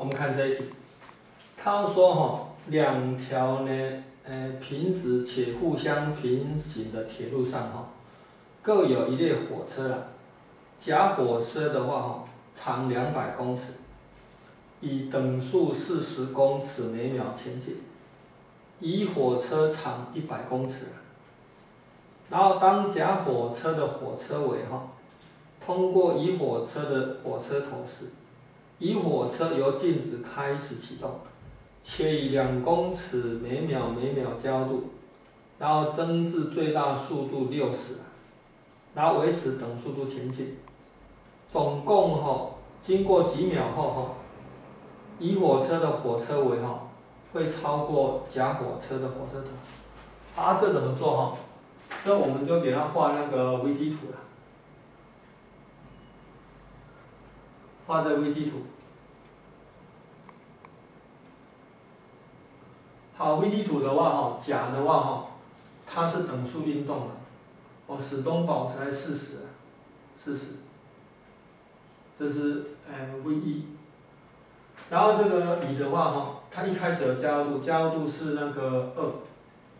我们看这一题，他说哈，两条呢，呃，平直且互相平行的铁路上哈，各有一列火车啊。甲火车的话哈，长两百公尺，以等速四十公尺每秒前进。乙火车长一百公尺，然后当甲火车的火车尾哈，通过乙火车的火车头时，乙火车由静止开始启动，且以两公尺每秒每秒加速，然后增至最大速度六十，然后维持等速度前进。总共哈，经过几秒后哈，乙火车的火车尾哈，会超过甲火车的火车头。啊，这怎么做哈？这我们就给他画那个 VT 图了，画在 VT 图。好，VT 图的话哈，甲的话哈，它是等速运动的，我始终保持在四十，四十。这是呃 V 一，然后这个乙的话哈，它一开始的加速度，加速度是那个二，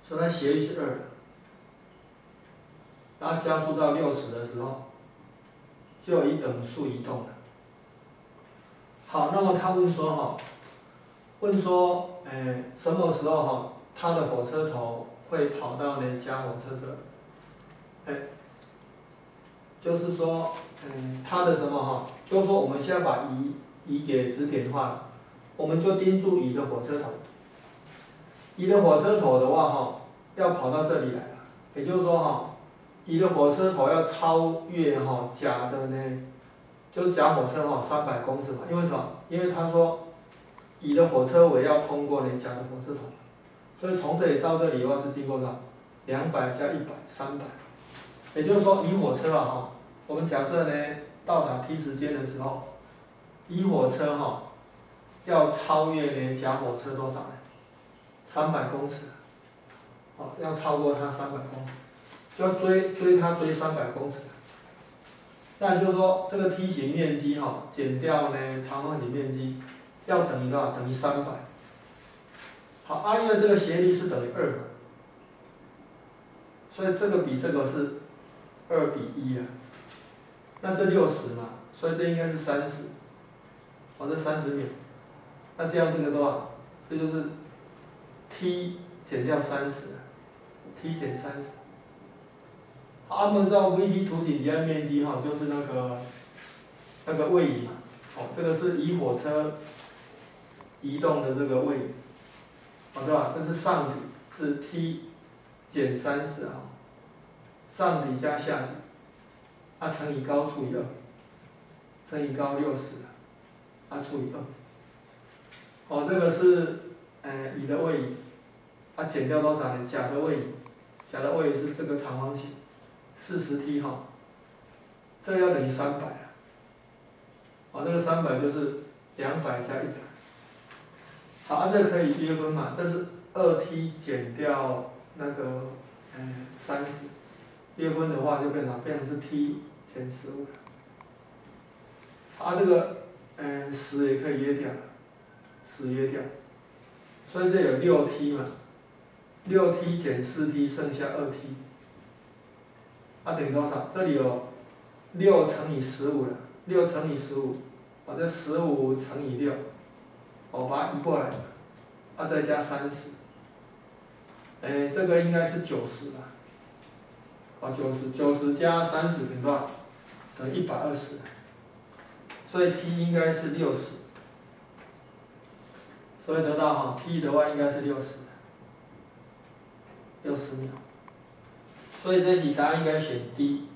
所以它斜率是二，然后加速到六十的时候，就以等速移动了。好，那么他问说哈，问说，哎，什么时候哈，他的火车头会跑到呢甲火车的，哎，就是说。嗯，它的什么哈？就是说，我们现在把乙乙给指点化，我们就盯住乙的火车头。乙的火车头的话哈，要跑到这里来了，也就是说哈，乙的火车头要超越哈甲的呢，就是甲火车哈三百公尺嘛。因为什么？因为他说，乙的火车尾要通过呢甲的火车头，所以从这里到这里的话是经过多少？两百加一百，三百。也就是说，乙火车啊哈。我们假设呢，到达 t 时间的时候，乙火车哈，要超越呢甲火车多少呢？三百公尺，哦，要超过它三百公尺，就要追追它追三百公尺。那就是说，这个梯形面积哈，减掉呢长方形面积，要等于多少？等于三百。好，阿，因为这个斜率是等于二嘛，所以这个比这个是二比一啊。那这六十嘛，所以这应该是三十，哦，这三十秒，那这样这个多少？这就是 t 减掉三十，t 减三十。好，按照 VT 图形底下面积哈，就是那个那个位移嘛，哦，这个是以火车移动的这个位移，哦，对吧？这是上底是 t 减三十啊，上底加下底。啊，乘以高除以二，乘以高六十，啊除以二，哦，这个是，呃，乙的位移，啊减掉多少呢？甲的位移，甲的位移是这个长方形，四十 t 哈，这要等于三百啊，哦，这个三百就是两百加一百，好，啊这可以约分嘛？这是二 t 减掉那个，嗯，三十，约分的话就变成变成是 t。减十五了，啊，这个，嗯，十也可以约掉，十约掉，所以这有六 t 嘛，六 t 减四 t 剩下二 t，啊等于多少？这里有六乘以十五了，六乘以十五，啊这十五乘以六，我把它移过来，啊再加三十，哎这个应该是九十吧，啊九十九十加三十等于多少？等于一百二十，所以 t 应该是六十，所以得到哈 t 的话应该是六十，六十秒，所以这题答案应该选 D。